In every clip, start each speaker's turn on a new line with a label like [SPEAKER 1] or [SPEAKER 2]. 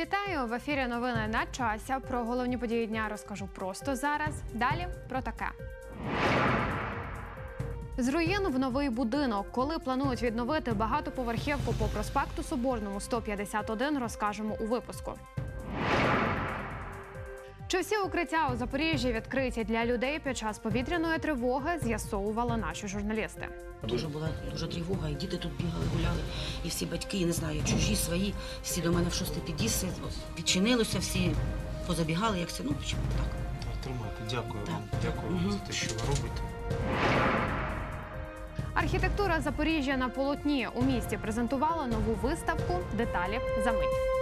[SPEAKER 1] Вітаю в ефірі. Новини на часі. Про головні події дня розкажу просто зараз. Далі про таке. З руїн в новий будинок. Коли планують відновити багатоповерхівку по проспекту Соборному 151, розкажемо у випуску. Чи всі укриття у Запоріжжі відкриті для людей під час повітряної тривоги, з'ясовували наші журналісти.
[SPEAKER 2] Дуже була дуже тривога, і діти тут бігали, гуляли, і всі батьки, я не знаю, чужі, свої, всі до мене в шостий під'їзд, все підчинилося, всі позабігали, як це, ну, чому так.
[SPEAKER 3] Тримайте, дякую
[SPEAKER 2] Так.
[SPEAKER 3] вам. Дякую
[SPEAKER 2] Мгм.
[SPEAKER 3] за те, що ви робите.
[SPEAKER 1] Архітектура Запоріжжя на полотні у місті презентувала нову виставку. Деталі за мить.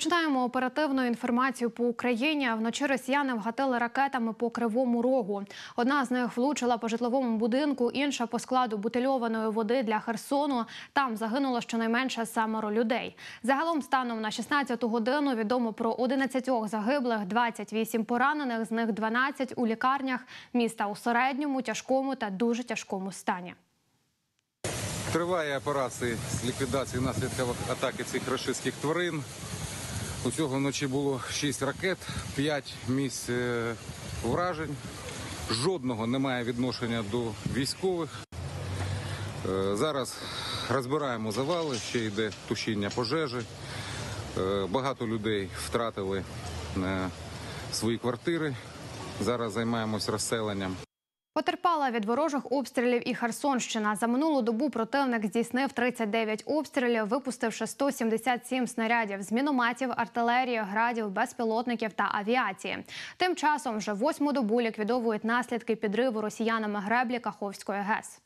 [SPEAKER 1] Починаємо оперативну інформацію по Україні. Вночі росіяни вгатили ракетами по кривому рогу. Одна з них влучила по житловому будинку, інша по складу бутильованої води для Херсону. Там загинуло щонайменше семеро людей. Загалом, станом на 16 годину, відомо про 11 загиблих, 28 поранених, з них 12 у лікарнях міста у середньому, тяжкому та дуже тяжкому стані.
[SPEAKER 4] Триває операція з ліквідації наслідків атаки цих рашистських тварин. Усього вночі було 6 ракет, 5 місць е, вражень. Жодного немає відношення до військових. Е, Зараз розбираємо завали, ще йде тушіння пожежі. Е, Багато людей втратили свої квартири. Зараз займаємось розселенням.
[SPEAKER 1] Потерпала від ворожих обстрілів і Херсонщина. За минулу добу противник здійснив 39 обстрілів, випустивши 177 снарядів з мінометів, артилерії, градів, безпілотників та авіації. Тим часом вже восьму добу ліквідовують наслідки підриву росіянами греблі Каховської ГЕС.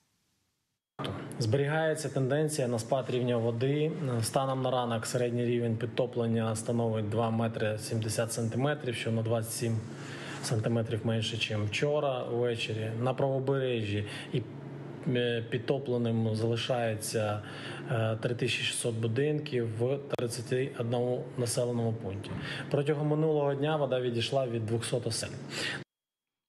[SPEAKER 5] Зберігається тенденція на спад рівня води. Станом на ранок середній рівень підтоплення становить 2 метри 70 сантиметрів, що на 27 сантиметрів менше, ніж вчора ввечері. На правобережжі і е, підтопленим залишається е, 3600 будинків в 31 населеному пункті. Протягом минулого дня вода відійшла від 200 осель.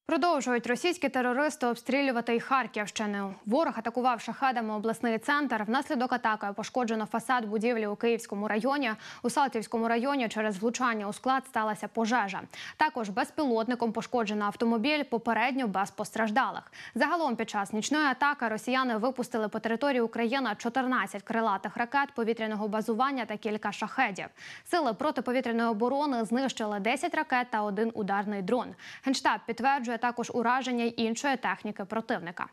[SPEAKER 1] Продовжують російські терористи обстрілювати і Харківщину. Ворог атакував шахедами обласний центр. Внаслідок атаки пошкоджено фасад будівлі у Київському районі. У Салтівському районі через влучання у склад сталася пожежа. Також безпілотником пошкоджено автомобіль, попередньо без постраждалих. Загалом під час нічної атаки росіяни випустили по території України 14 крилатих ракет повітряного базування та кілька шахедів. Сили протиповітряної оборони знищили 10 ракет та один ударний дрон. Генштаб підтверджує також ураження іншої техніки противника.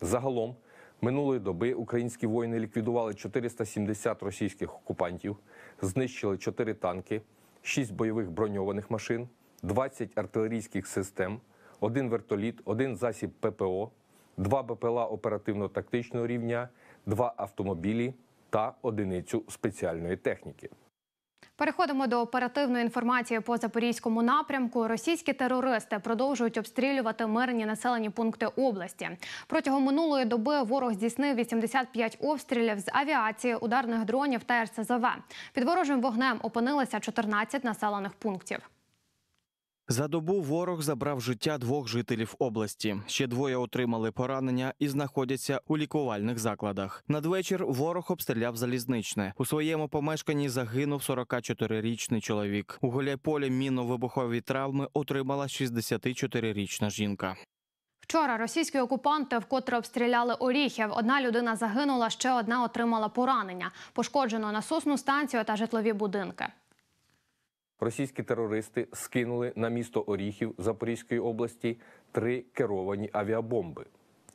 [SPEAKER 6] Загалом минулої доби українські воїни ліквідували 470 російських окупантів, знищили 4 танки, 6 бойових броньованих машин, 20 артилерійських систем, один вертоліт, один засіб ППО, два БПЛА оперативно-тактичного рівня, два автомобілі та одиницю спеціальної техніки.
[SPEAKER 1] Переходимо до оперативної інформації по запорізькому напрямку. Російські терористи продовжують обстрілювати мирні населені пункти області. Протягом минулої доби ворог здійснив 85 обстрілів з авіації, ударних дронів та РСЗВ. Під ворожим вогнем опинилися 14 населених пунктів.
[SPEAKER 7] За добу ворог забрав життя двох жителів області. Ще двоє отримали поранення і знаходяться у лікувальних закладах. Надвечір ворог обстріляв залізничне. У своєму помешканні загинув 44-річний чоловік. У Гуляйполі мінно-вибухові травми отримала 64-річна жінка.
[SPEAKER 1] Вчора російські окупанти вкотре обстріляли Оріхів. Одна людина загинула, ще одна отримала поранення. Пошкоджено насосну станцію та житлові будинки.
[SPEAKER 6] Російські терористи скинули на місто Оріхів Запорізької області три керовані авіабомби.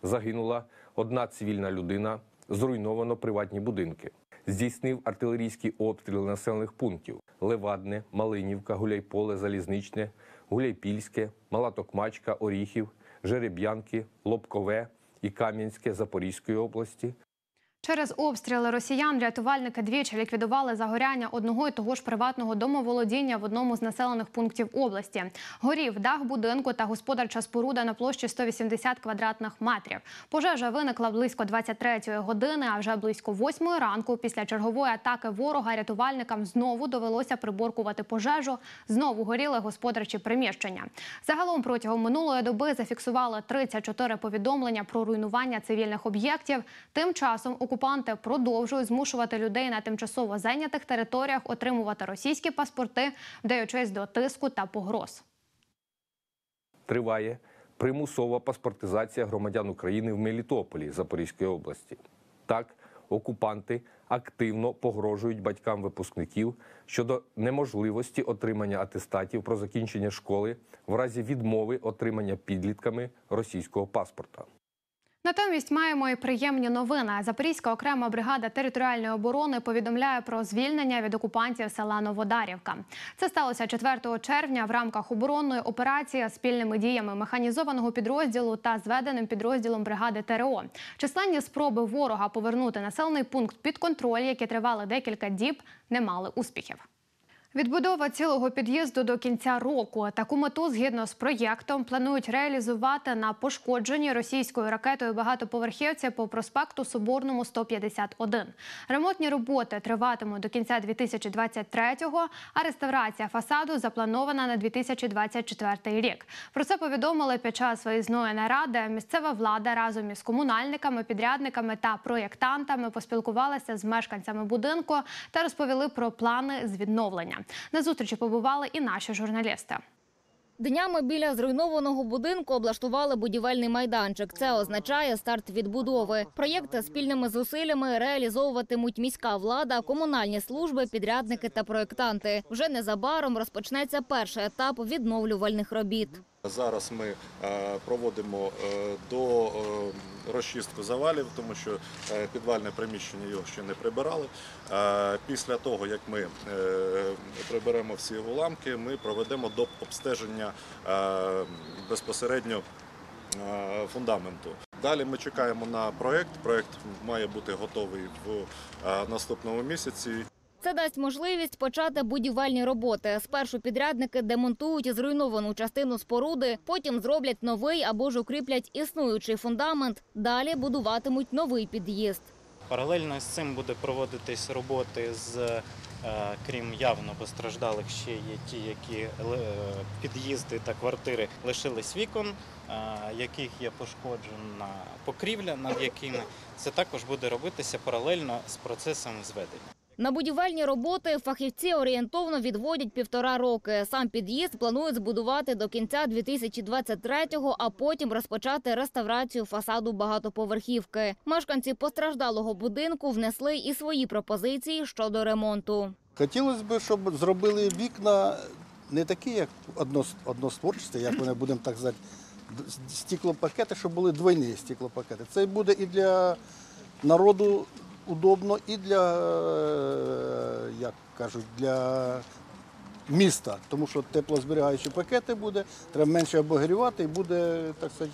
[SPEAKER 6] Загинула одна цивільна людина, зруйновано приватні будинки. Здійснив артилерійський обстріл населених пунктів: Левадне, Малинівка, Гуляйполе, Залізничне, Гуляйпільське, Мала Токмачка, Оріхів, Жереб'янки, Лобкове і Кам'янське Запорізької області,
[SPEAKER 1] Через обстріли росіян рятувальники двічі ліквідували загоряння одного і того ж приватного домоволодіння в одному з населених пунктів області. Горів дах будинку та господарча споруда на площі 180 квадратних метрів. Пожежа виникла близько 23-ї години, а вже близько 8-ї ранку після чергової атаки ворога рятувальникам знову довелося приборкувати пожежу. Знову горіли господарчі приміщення. Загалом протягом минулої доби зафіксували 34 повідомлення про руйнування цивільних об'єктів. Тим часом окупанти продовжують змушувати людей на тимчасово зайнятих територіях отримувати російські паспорти, вдаючись до тиску та погроз.
[SPEAKER 6] Триває примусова паспортизація громадян України в Мелітополі Запорізької області. Так, окупанти активно погрожують батькам випускників щодо неможливості отримання атестатів про закінчення школи в разі відмови отримання підлітками російського паспорта.
[SPEAKER 1] Натомість маємо і приємні новини. Запорізька окрема бригада територіальної оборони повідомляє про звільнення від окупантів села Новодарівка. Це сталося 4 червня в рамках оборонної операції спільними діями механізованого підрозділу та зведеним підрозділом бригади ТРО. Численні спроби ворога повернути населений пункт під контроль, які тривали декілька діб, не мали успіхів. Відбудова цілого під'їзду до кінця року. Таку мету, згідно з проєктом, планують реалізувати на пошкодженій російською ракетою багатоповерхівці по проспекту Соборному 151. Ремонтні роботи триватимуть до кінця 2023-го, а реставрація фасаду запланована на 2024 рік. Про це повідомили під час виїзної наради. Місцева влада разом із комунальниками, підрядниками та проєктантами поспілкувалася з мешканцями будинку та розповіли про плани з відновлення. На зустрічі побували і наші журналісти.
[SPEAKER 8] Днями біля зруйнованого будинку облаштували будівельний майданчик. Це означає старт відбудови. Проєкти спільними зусиллями реалізовуватимуть міська влада, комунальні служби, підрядники та проєктанти. Вже незабаром розпочнеться перший етап відновлювальних робіт.
[SPEAKER 9] Зараз ми е, проводимо е, до е, розчистку завалів, тому що підвальне приміщення його ще не прибирали. Після того, як ми приберемо всі уламки, ми проведемо до обстеження безпосередньо фундаменту. Далі ми чекаємо на проект. Проект має бути готовий в наступному місяці.
[SPEAKER 8] Це дасть можливість почати будівельні роботи. Спершу підрядники демонтують зруйновану частину споруди, потім зроблять новий або ж укріплять існуючий фундамент. Далі будуватимуть новий під'їзд.
[SPEAKER 10] Паралельно з цим буде проводитись роботи з е, крім явно постраждалих, ще є ті, які е, під'їзди та квартири лишились вікон, е, яких є пошкоджена покрівля, над якими це також буде робитися паралельно з процесом зведення.
[SPEAKER 8] На будівельні роботи фахівці орієнтовно відводять півтора роки. Сам під'їзд планують збудувати до кінця 2023-го, а потім розпочати реставрацію фасаду багатоповерхівки. Мешканці постраждалого будинку внесли і свої пропозиції щодо ремонту.
[SPEAKER 11] Хотілося б, щоб зробили вікна не такі, як одно, одностворчасті, як вони будемо так сказати, д- стеклопакети, щоб були двойні стеклопакети. Це буде і для народу удобно, і для, е, як кажуть, для міста. Тому що теплозберігаючі пакети буде, треба менше обогрівати і буде, так сказати,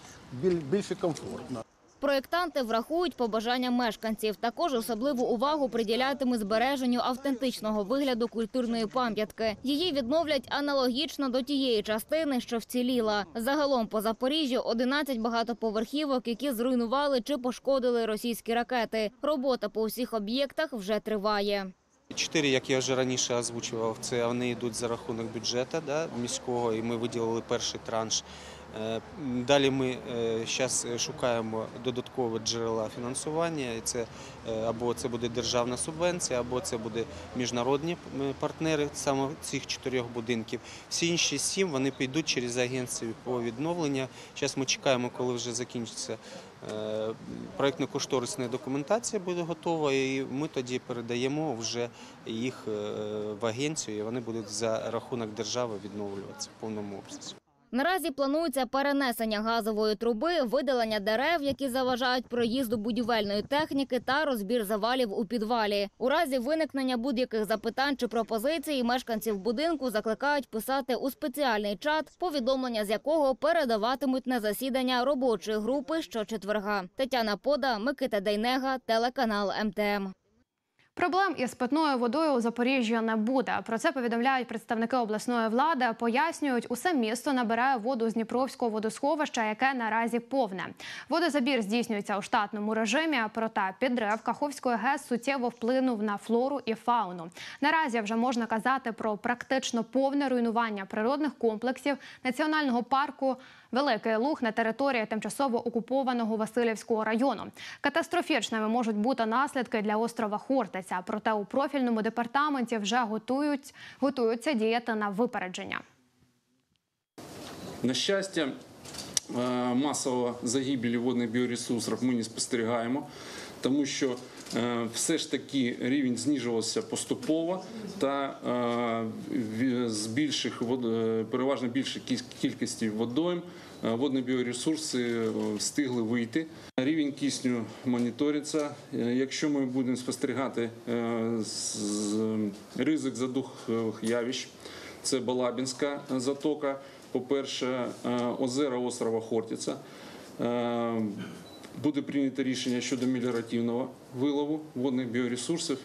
[SPEAKER 11] більше комфортно.
[SPEAKER 8] Проєктанти врахують побажання мешканців. Також особливу увагу приділятимуть збереженню автентичного вигляду культурної пам'ятки. Її відновлять аналогічно до тієї частини, що вціліла. Загалом по Запоріжжю 11 багатоповерхівок, які зруйнували чи пошкодили російські ракети. Робота по усіх об'єктах вже триває.
[SPEAKER 12] Чотири, як я вже раніше озвучував, це вони йдуть за рахунок бюджету да, міського, і ми виділили перший транш. Е, Далі ми зараз шукаємо додаткові джерела фінансування. Це е, або це буде державна субвенція, або це буде міжнародні е, партнери саме цих чотирьох будинків. Всі інші сім вони підуть через агенцію по відновленню. Зараз ми чекаємо, коли вже закінчиться е, проєктно-кошторисна документація буде готова, і ми тоді передаємо вже їх е, в агенцію, і вони будуть за рахунок держави відновлюватися в повному обсязі.
[SPEAKER 8] Наразі планується перенесення газової труби, видалення дерев, які заважають проїзду будівельної техніки, та розбір завалів у підвалі. У разі виникнення будь-яких запитань чи пропозицій мешканців будинку закликають писати у спеціальний чат, повідомлення з якого передаватимуть на засідання робочої групи щочетверга. Тетяна Пода, Микита Дейнега, телеканал МТМ.
[SPEAKER 1] Проблем із питною водою у Запоріжжі не буде. Про це повідомляють представники обласної влади. Пояснюють, усе місто набирає воду з Дніпровського водосховища, яке наразі повне. Водозабір здійснюється у штатному режимі. Проте підрив Каховської ГЕС суттєво вплинув на флору і фауну. Наразі вже можна казати про практично повне руйнування природних комплексів національного парку. Великий Луг на території тимчасово окупованого Васильівського району. Катастрофічними можуть бути наслідки для острова Хортиця. Проте у профільному департаменті вже готують, готуються діяти на випередження.
[SPEAKER 13] На щастя, е, масового загибелі водних біоресурсів ми не спостерігаємо, тому що е, все ж таки рівень знижувався поступово та е, з більших переважно більшої кількості водойм водні біоресурси е, встигли вийти. Рівень кисню моніториться. Е, Якщо ми будемо спостерігати е, ризик задухових явищ, це Балабінська затока. По-перше, е, озера острова Хортиця. Е, Буде прийнято рішення щодо меліоративного вилову водних біоресурсів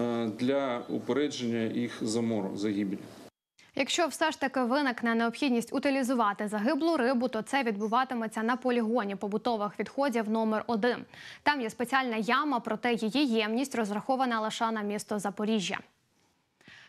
[SPEAKER 13] е, для упередження їх замору, загибелі.
[SPEAKER 1] Якщо все ж таки виникне необхідність утилізувати загиблу рибу, то це відбуватиметься на полігоні побутових відходів номер 1 Там є спеціальна яма, проте її ємність розрахована лише на місто Запоріжжя.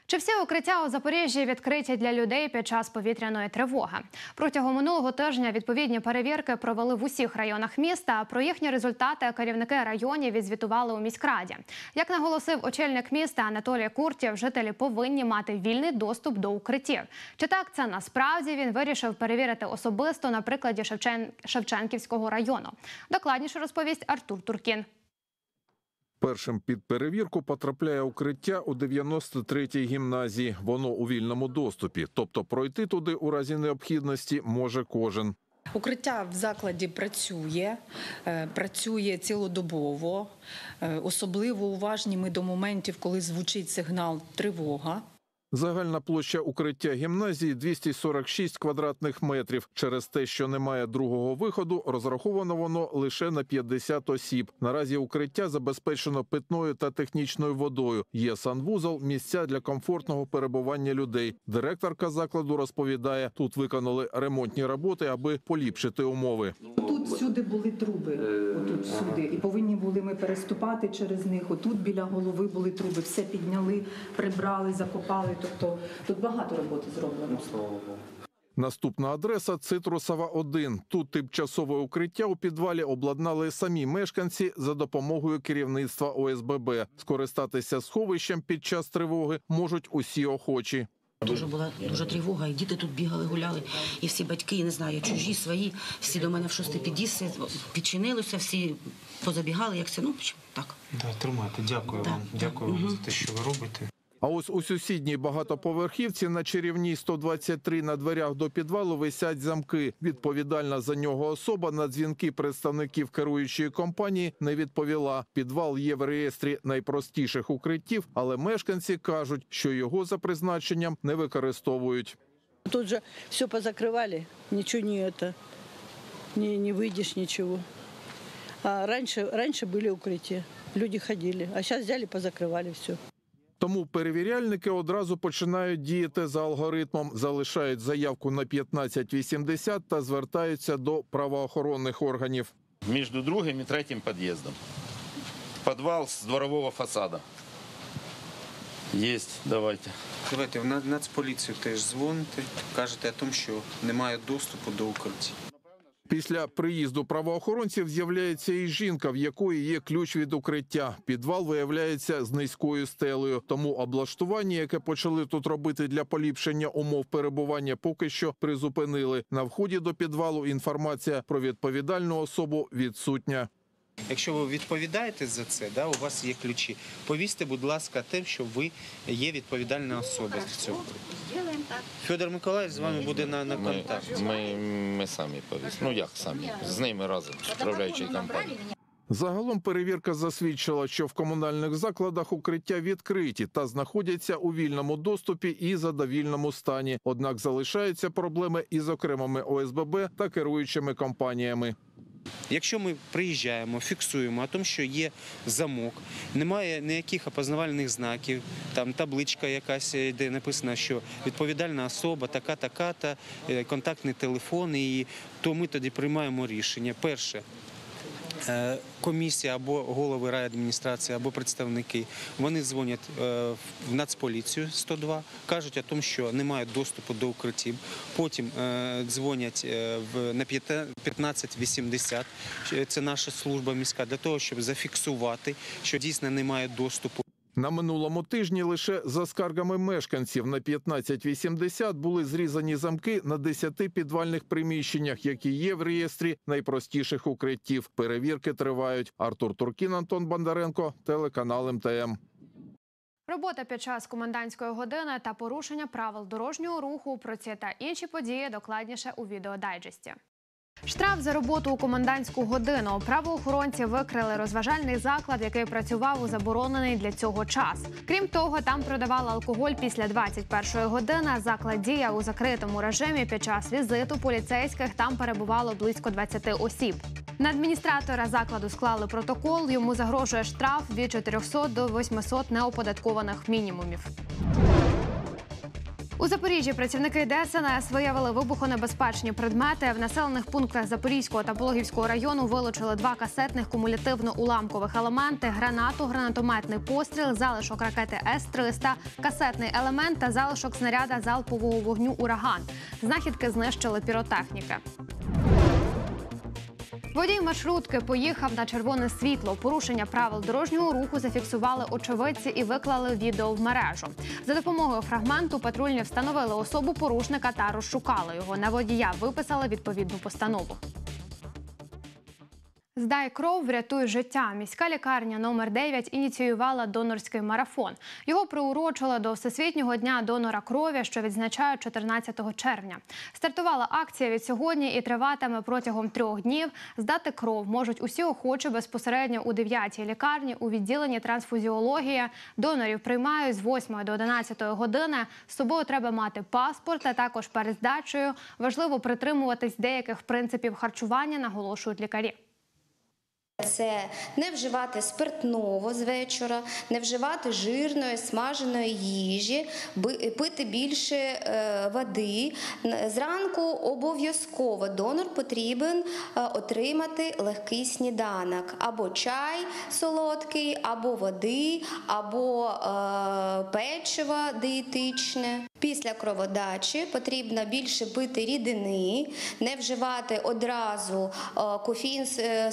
[SPEAKER 1] Чи всі укриття у Запоріжжі відкриті для людей під час повітряної тривоги? Протягом минулого тижня відповідні перевірки провели в усіх районах міста. Про їхні результати керівники районів відзвітували у міськраді. Як наголосив очільник міста Анатолій Куртів, жителі повинні мати вільний доступ до укриттів. Чи так це насправді він вирішив перевірити особисто на прикладі Шевчен... Шевченківського району? Докладніше розповість Артур Туркін.
[SPEAKER 14] Першим під перевірку потрапляє укриття у 93-й гімназії. Воно у вільному доступі, тобто пройти туди у разі необхідності може кожен.
[SPEAKER 15] Укриття в закладі працює, е, працює цілодобово. Е, Особливо уважні ми до моментів, коли звучить сигнал тривога.
[SPEAKER 14] Загальна площа укриття гімназії 246 квадратних метрів. Через те, що немає другого виходу, розраховано воно лише на 50 осіб. Наразі укриття забезпечено питною та технічною водою. Є санвузол, місця для комфортного перебування людей. Директорка закладу розповідає, тут виконали ремонтні роботи, аби поліпшити умови.
[SPEAKER 16] Тут всюди були труби, отут всюди, і повинні були ми переступати через них. Отут біля голови були труби, все підняли, прибрали, закопали. Тобто тут багато роботи зроблено. Слава Богу.
[SPEAKER 14] Наступна адреса Цитрусова 1. Тут тимчасове укриття у підвалі обладнали самі мешканці за допомогою керівництва ОСББ. Скористатися сховищем під час тривоги можуть усі охочі.
[SPEAKER 2] Дуже була дуже тривога, і діти тут бігали, гуляли, і всі батьки, я не знаю, чужі, свої, всі до мене в шостий під'їзд, підчинилося, всі позабігали, як це, ну, так.
[SPEAKER 3] Да, тримайте, дякую вам. Дякую вам за те, що ви робите.
[SPEAKER 14] А ось у сусідній багатоповерхівці на чарівній 123 на дверях до підвалу висять замки. Відповідальна за нього особа на дзвінки представників керуючої компанії не відповіла. Підвал є в реєстрі найпростіших укриттів, але мешканці кажуть, що його за призначенням не використовують.
[SPEAKER 17] Тут же все позакрывали, ничего не это, не, не выйдешь, ничего. А раньше, раньше были укрытия, люди ходили, а сейчас взяли, позакрывали все.
[SPEAKER 14] Тому перевіряльники одразу починають діяти за алгоритмом, залишають заявку на 1580 та звертаються до правоохоронних органів.
[SPEAKER 18] между другим и третьим подъездом. Подвал с дворового фасада. Есть, давайте.
[SPEAKER 12] Давайте в Нацполіцію теж дзвоните, кажете о тому, що немає доступу до укриття.
[SPEAKER 14] Після приїзду правоохоронців з'являється і жінка, в якої є ключ від укриття. Підвал виявляється з низькою стелею. Тому облаштування, яке почали тут робити для поліпшення умов перебування, поки що призупинили. На вході до підвалу інформація про відповідальну особу відсутня.
[SPEAKER 12] Якщо ви відповідаєте за це, да, у вас є ключі. Повісьте, будь ласка, те, що ви є відповідальна особа з цього. Федор Миколаївич з вами буде на, на
[SPEAKER 18] Ми,
[SPEAKER 12] контакті.
[SPEAKER 18] ми, ми самі повісимо. Ну як самі? З ними разом, з управляючою компанією.
[SPEAKER 14] Загалом перевірка засвідчила, що в комунальних закладах укриття відкриті та знаходяться у вільному доступі і задовільному стані. Однак залишаються проблеми із окремими ОСББ та керуючими компаніями.
[SPEAKER 12] Якщо ми приїжджаємо, фіксуємо о тому, що є замок, немає ніяких опознавальних знаків, там табличка якась, е, де написано, що відповідальна особа, така, така, та е, контактний телефон, і то ми тоді приймаємо рішення. Перше. Е, Комісія або голови райадміністрації, або представники вони дзвонять е, в Нацполіцію 102, кажуть о тому, що немає доступу до укриттів. Потім е, дзвонять на 1580, це наша служба міська, для того, щоб зафіксувати, що дійсно немає доступу.
[SPEAKER 14] На минулому тижні лише за скаргами мешканців на 1580 були зрізані замки на 10 підвальних приміщеннях, які є в реєстрі найпростіших укриттів. Перевірки тривають. Артур Туркін, Антон Бондаренко, телеканал МТМ.
[SPEAKER 1] Робота під час комендантської години та порушення правил дорожнього руху про ці та інші події докладніше у відеодайджесті. Штраф за роботу у комендантську годину. Правоохоронці викрили розважальний заклад, який працював у заборонений для цього час. Крім того, там продавали алкоголь після 21-ї години. Заклад діяв у закритому режимі. Під час візиту поліцейських там перебувало близько 20 осіб. На адміністратора закладу склали протокол. Йому загрожує штраф від 400 до 800 неоподаткованих мінімумів. У Запоріжжі працівники ДСНС виявили вибухонебезпечні предмети. В населених пунктах Запорізького та Пологівського району вилучили два касетних кумулятивно-уламкових елементи, гранату, гранатометний постріл, залишок ракети С-300, касетний елемент та залишок снаряда залпового вогню «Ураган». Знахідки знищили піротехніки. Водій маршрутки поїхав на червоне світло. Порушення правил дорожнього руху зафіксували очевидці і виклали відео в мережу. За допомогою фрагменту патрульні встановили особу порушника та розшукали його. На водія виписали відповідну постанову. Здай кров, врятуй життя. Міська лікарня номер 9 ініціювала донорський марафон. Його приурочили до Всесвітнього дня донора крові, що відзначають 14 червня. Стартувала акція від сьогодні і триватиме протягом трьох днів. Здати кров можуть усі охочі безпосередньо у 9-й лікарні у відділенні трансфузіології. Донорів приймають з 8 до 11 години. З собою треба мати паспорт, а також перед здачею. Важливо притримуватись деяких принципів харчування, наголошують лікарі.
[SPEAKER 19] Це не вживати спиртного з вечора, не вживати жирної, смаженої їжі, пити більше е, води. Зранку обов'язково донор потрібен е, отримати легкий сніданок або чай солодкий, або води, або е, печиво дієтичне. Після кроводачі потрібно більше пити рідини, не вживати одразу кофеїн е,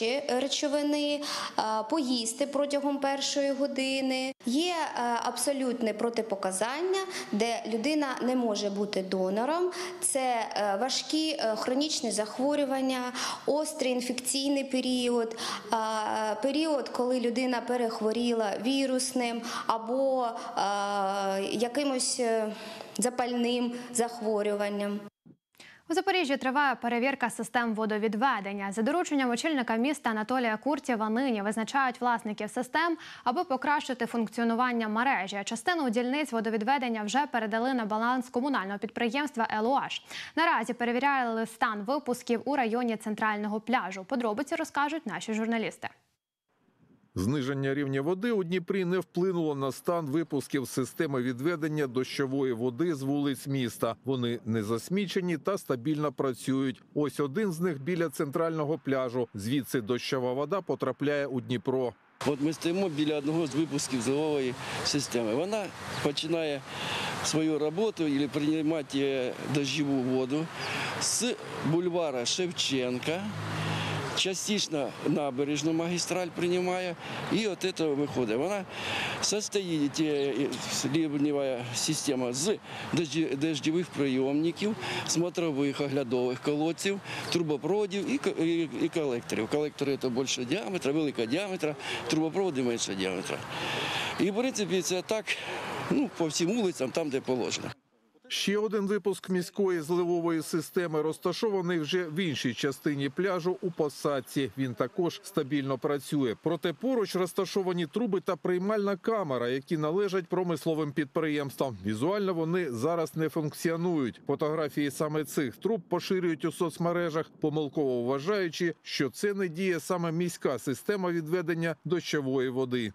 [SPEAKER 19] содержащі речовини, е, поїсти протягом першої години. Є е, абсолютне протипоказання, де людина не може бути донором. Це е, важкі хронічні захворювання, острий інфекційний період, період, коли людина перехворіла вірусним або якимось запальним захворюванням.
[SPEAKER 1] У Запоріжжі триває перевірка систем водовідведення. За дорученням очільника міста Анатолія Куртєва нині визначають власників систем, аби покращити функціонування мережі. Частину дільниць водовідведення вже передали на баланс комунального підприємства «ЕЛОАЖ». Наразі перевіряли стан випусків у районі центрального пляжу. Подробиці розкажуть наші журналісти.
[SPEAKER 14] Зниження рівня води у Дніпрі не вплинуло на стан випусків системи відведення дощової води з вулиць міста. Вони не засмічені та стабільно працюють. Ось один з них біля центрального пляжу. Звідси дощова вода потрапляє у Дніпро.
[SPEAKER 20] От ми стоїмо біля одного з випусків зливової системи. Вона починає свою роботу і приймати дощову воду з бульвара Шевченка. Частично набережну магістраль приймає, і от этого виходить. Вона состоїть е, ливнева система з дождєвих прийомників, смотрових оглядових колодців, трубопроводів і, ко- і, і колекторів. Колектори це більше діаметра, великого діаметра, трубопроводи менше діаметра. І в принципі це так ну, по всім вулицям, там, де положено.
[SPEAKER 14] Ще один випуск міської зливової системи розташований вже в іншій частині пляжу у посадці. Він також стабільно працює. Проте поруч розташовані труби та приймальна камера, які належать промисловим підприємствам. Візуально вони зараз не функціонують. Фотографії саме цих труб поширюють у соцмережах, помилково вважаючи, що це не діє саме міська система відведення дощової води.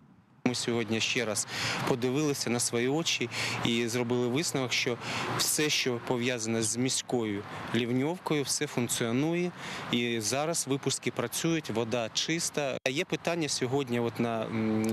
[SPEAKER 12] Ми сьогодні ще раз подивилися на свої очі і зробили висновок, що все, що пов'язане з міською лівньовкою, все функціонує. І зараз випуски працюють, вода чиста. Є питання сьогодні. От на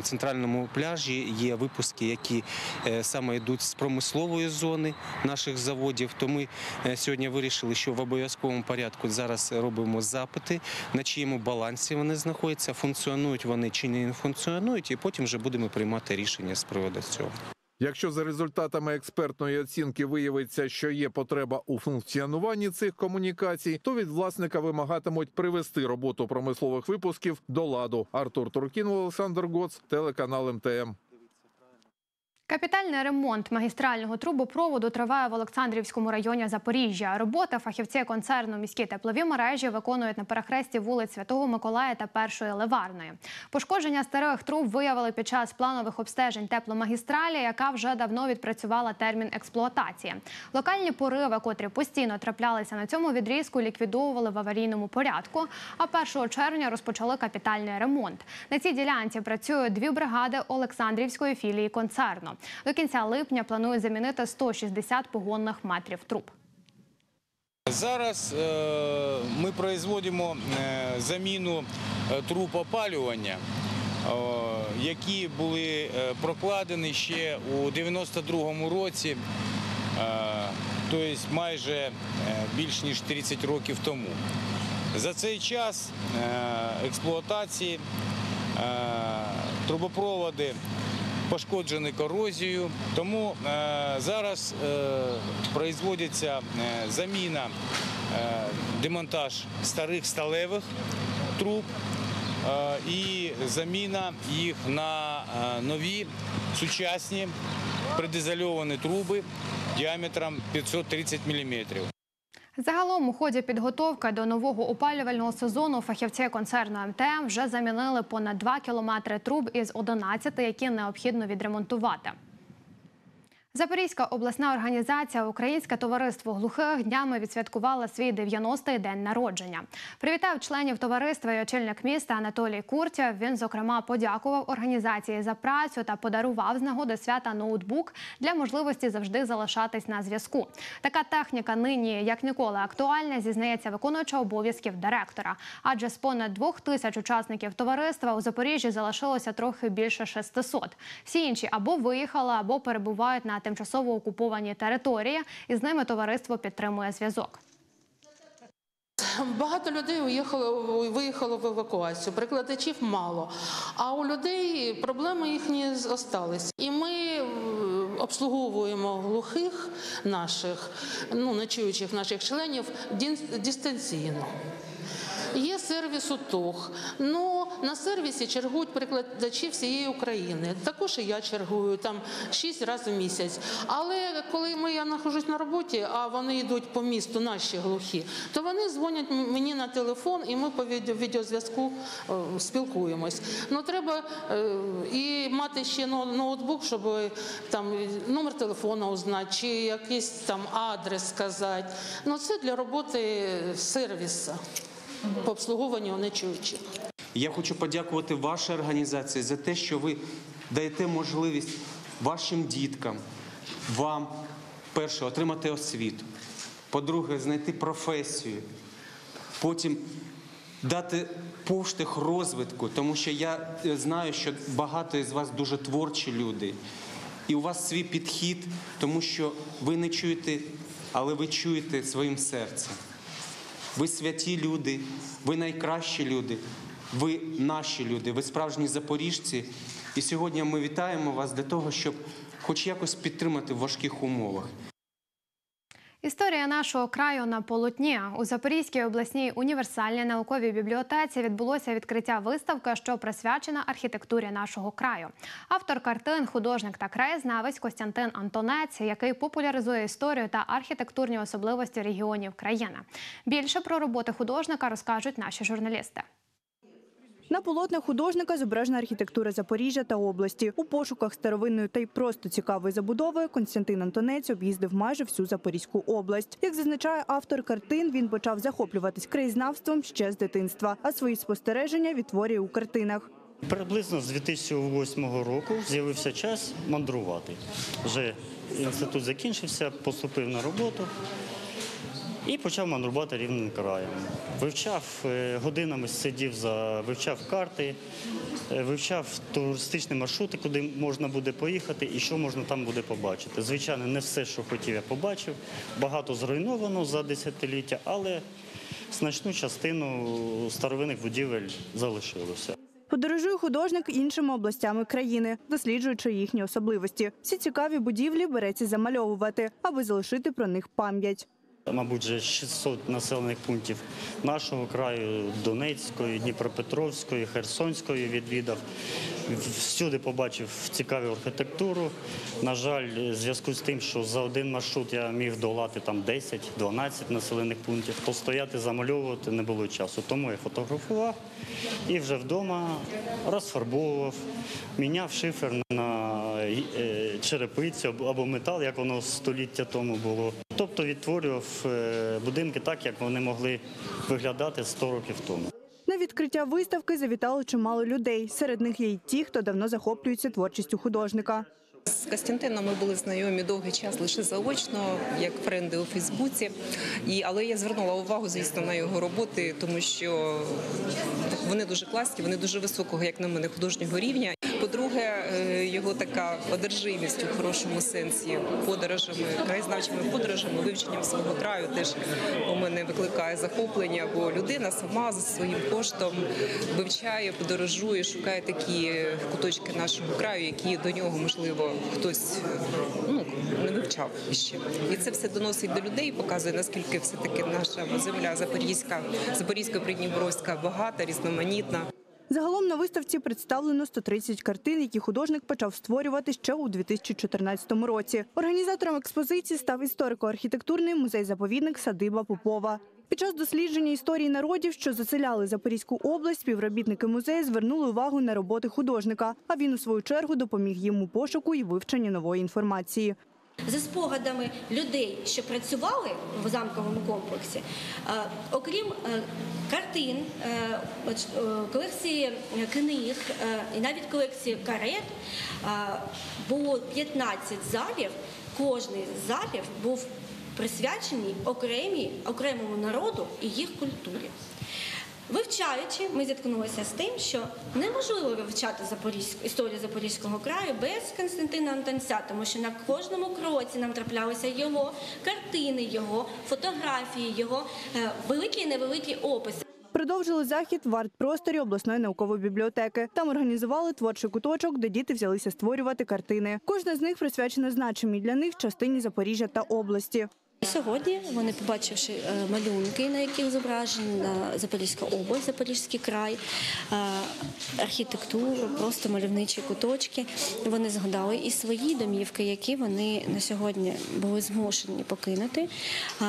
[SPEAKER 12] центральному пляжі є випуски, які е, саме йдуть з промислової зони наших заводів. То ми е, сьогодні вирішили, що в обов'язковому порядку зараз робимо запити, на чиєму балансі вони знаходяться, функціонують вони чи не функціонують, і потім вже будемо приймати рішення з приводу цього.
[SPEAKER 14] Якщо за результатами експертної оцінки виявиться, що є потреба у функціонуванні цих комунікацій, то від власника вимагатимуть привести роботу промислових випусків до ладу. Артур Туркін, Олександр Гоц, телеканал МТМ.
[SPEAKER 1] Капітальний ремонт магістрального трубопроводу триває в Олександрівському районі Запоріжжя. Роботи фахівці концерну міські теплові мережі виконують на перехресті вулиць Святого Миколая та Першої Ливарної. Пошкодження старих труб виявили під час планових обстежень тепломагістралі, яка вже давно відпрацювала термін експлуатації. Локальні пориви, котрі постійно траплялися на цьому відрізку, ліквідовували в аварійному порядку. А 1 червня розпочали капітальний ремонт. На цій ділянці працюють дві бригади Олександрівської філії концерну. До кінця липня планують замінити 160 погонних метрів труб.
[SPEAKER 21] Зараз е, ми производимо е, заміну е, труб опалювання, які були прокладені ще у 92-му році, тобто майже більш ніж 30 років тому. За цей час експлуатації трубопроводи пошкоджені корозією, тому е, зараз е, производиться е, заміна, демонтаж старих сталевих труб і заміна їх на нові сучасні предизольовані труби діаметром 530 мм.
[SPEAKER 1] Загалом у ході підготовки до нового опалювального сезону фахівці концерну МТМ вже замінили понад 2 кілометри труб із 11, які необхідно відремонтувати. Запорізька обласна організація Українське товариство глухих днями відсвяткувала свій 90-й день народження. Привітав членів товариства і очільник міста Анатолій Куртєв. Він, зокрема, подякував організації за працю та подарував з нагоди свята ноутбук для можливості завжди залишатись на зв'язку. Така техніка нині як ніколи актуальна, зізнається виконуюча обов'язків директора. Адже з понад двох тисяч учасників товариства у Запоріжжі залишилося трохи більше 600. Всі інші або виїхали, або перебувають на тимчасово окупованій території, і з ними товариство підтримує зв'язок.
[SPEAKER 22] Багато людей уїхало, виїхало в евакуацію, прикладачів мало. А у людей проблеми їхні залишились. І ми е, обслуговуємо глухих наших, ну нечуючих наших членів дистанційно. Є сервіс УТОГ. Ну на сервісі чергують перекладачі всієї України. Також і я чергую там шість разів в місяць. Але коли ми я знаходжусь на роботі, а вони йдуть по місту, наші глухі, то вони дзвонять мені на телефон, і ми по відео- відеозв'язку е, спілкуємось. Ну треба е, і мати ще ноутбук, щоб там номер телефону узнати, чи якийсь там адрес сказати. Ну це для роботи сервісу по обслуговуванню нечуючих.
[SPEAKER 12] Я хочу подякувати вашій організації за те, що ви даєте можливість вашим діткам, вам, перше, отримати освіту, по-друге, знайти професію, потім дати поштовх розвитку, тому що я е, знаю, що багато із вас дуже творчі люди. І у вас свій підхід, тому що ви не чуєте, але ви чуєте своїм серцем. Ви святі люди, ви найкращі люди, ви наші люди, ви справжні запоріжці. І сьогодні ми вітаємо вас для того, щоб хоч якось підтримати в важких умовах.
[SPEAKER 1] Історія нашого краю на полотні у Запорізькій обласній універсальній науковій бібліотеці відбулося відкриття виставки, що присвячена архітектурі нашого краю. Автор картин, художник та краєзнавець Костянтин Антонець, який популяризує історію та архітектурні особливості регіонів країни. Більше про роботи художника розкажуть наші журналісти.
[SPEAKER 23] На полотнах художника зображена архітектура Запоріжжя та області. У пошуках старовинної та й просто цікавої забудови Константин Антонець об'їздив майже всю Запорізьку область. Як зазначає автор картин, він почав захоплюватись краєзнавством ще з дитинства, а свої спостереження відтворює у картинах.
[SPEAKER 24] Приблизно з 2008 року з'явився час мандрувати. Вже інститут закінчився, поступив на роботу і почав мандрувати рівним краєм. Вивчав е, годинами, сидів за вивчав карти, е, вивчав туристичні маршрути, куди можна буде поїхати і що можна там буде побачити. Звичайно, не все, що хотів, я побачив. Багато зруйновано за десятиліття, але значну частину старовинних будівель залишилося.
[SPEAKER 23] Подорожує художник іншими областями країни, досліджуючи їхні особливості. Всі цікаві будівлі береться замальовувати, аби залишити про них пам'ять.
[SPEAKER 24] Мабуть, вже 600 населених пунктів нашого краю, Донецької, Дніпропетровської, Херсонської відвідав. Всюди побачив цікаву архітектуру. На жаль, в зв'язку з тим, що за один маршрут я міг долати там 10-12 населених пунктів, то стояти, замальовувати не було часу. Тому я фотографував і вже вдома розфарбовував, міняв шифер на е, черепицю або метал, як воно століття тому було. Тобто відтворював е, будинки так, як вони могли виглядати 100 років тому.
[SPEAKER 23] На відкриття виставки завітало чимало людей. Серед них є й ті, хто давно захоплюється творчістю художника.
[SPEAKER 25] З Костянтином ми були знайомі довгий час лише заочно, як френди у Фейсбуці. І, але я звернула увагу, звісно, на його роботи, тому що вони дуже класні, вони дуже високого, як на мене, художнього рівня. По-друге, е, його така одержимість у хорошому сенсі подорожами, краєзнавчими подорожами, вивченням свого краю теж у мене викликає захоплення, бо людина сама за своїм коштом вивчає, подорожує, шукає такі куточки нашого краю, які до нього можливо хтось ну не вивчав ще. І це все доносить до людей, показує наскільки все таки наша земля Запорізька, Запорізька Придніпровська багата, різноманітна.
[SPEAKER 23] Загалом на виставці представлено 130 картин, які художник почав створювати ще у 2014 році. Організатором експозиції став історико-архітектурний музей-заповідник Садиба Попова. Під час дослідження історії народів, що заселяли Запорізьку область, співробітники музею звернули увагу на роботи художника. А він у свою чергу допоміг їм у пошуку і вивченні нової інформації.
[SPEAKER 26] За спогадами людей, що працювали в замковому комплексі, е, окрім е, картин, е, колекції книг і навіть колекції карет, було 15 залів. Кожний з залів був присвячений окремій, окремому народу і їх культурі. Вивчаючи, ми зіткнулися з тим, що неможливо вивчати Запорізьку історію Запорізького краю без Константина Антонця, тому що на кожному кроці нам траплялися його картини, його фотографії, його е, великі і невеликі описи.
[SPEAKER 23] Продовжили захід в арт-просторі обласної наукової бібліотеки. Там організували творчий куточок, де діти взялися створювати картини. Кожна з них присвячена значимій для них частині Запоріжжя та області.
[SPEAKER 26] Сьогодні вони, побачивши е, малюнки, на яких зображена Запорізька область, Запорізький край, е, архітектуру, просто мальовничі куточки. Вони згадали і свої домівки, які вони на сьогодні були змушені покинути. Е,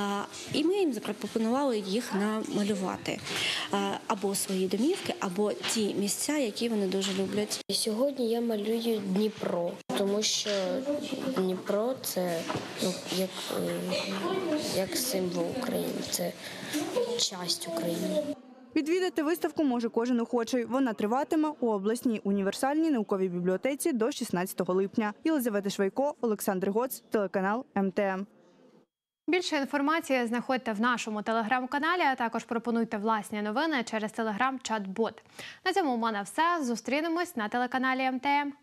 [SPEAKER 26] І ми їм запропонували їх намалювати або свої домівки, або ті місця, які вони дуже люблять.
[SPEAKER 27] Сьогодні я малюю Дніпро, тому що Дніпро це ну, як, як символ України, це часть України.
[SPEAKER 23] Відвідати виставку може кожен охочий. Вона триватиме у обласній універсальній науковій бібліотеці до 16 липня. Єлизавета Швайко, Олександр Гоц, телеканал МТМ.
[SPEAKER 1] Більше інформації знаходьте в нашому телеграм-каналі, а також пропонуйте власні новини через телеграм-чат-бот. На цьому у мене все. Зустрінемось на телеканалі МТМ.